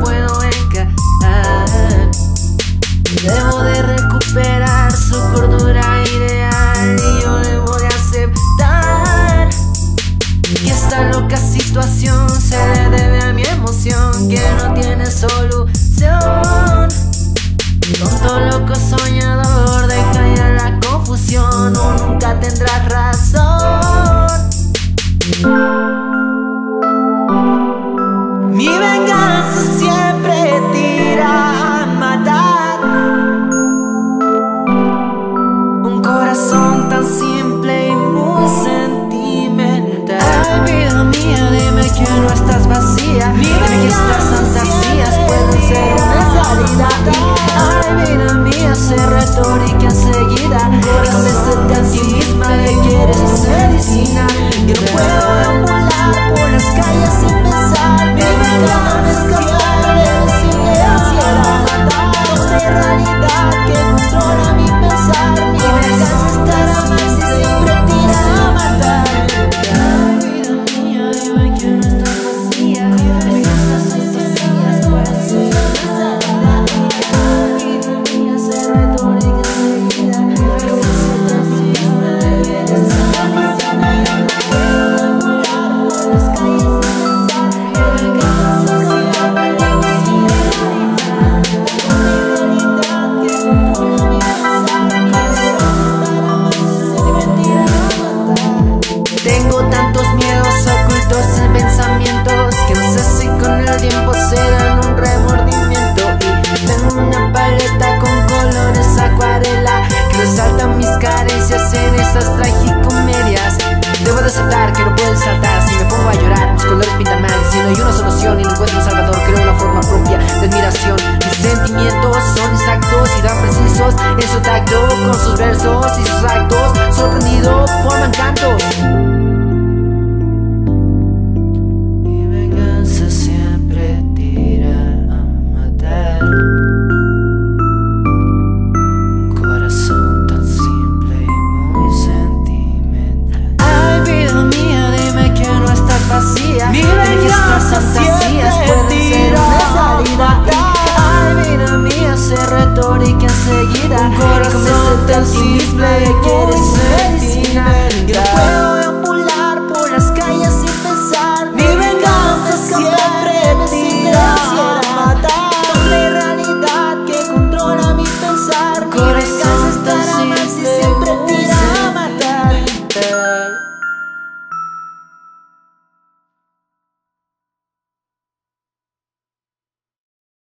puedo. que no estás vacía, dime que estás las tragicomedias. Debo de aceptar que no pueden saltar. Si me pongo a llorar, mis colores pintan mal. Si no hay una solución y no encuentro un salvador Creo una forma propia de admiración. Mis sentimientos son exactos y tan precisos. En su tacto con sus versos y sus actos. las fantasías pueden ser una salida. Ay, vida mía, sé retórica enseguida Un corazón tan simple, quieres medicina.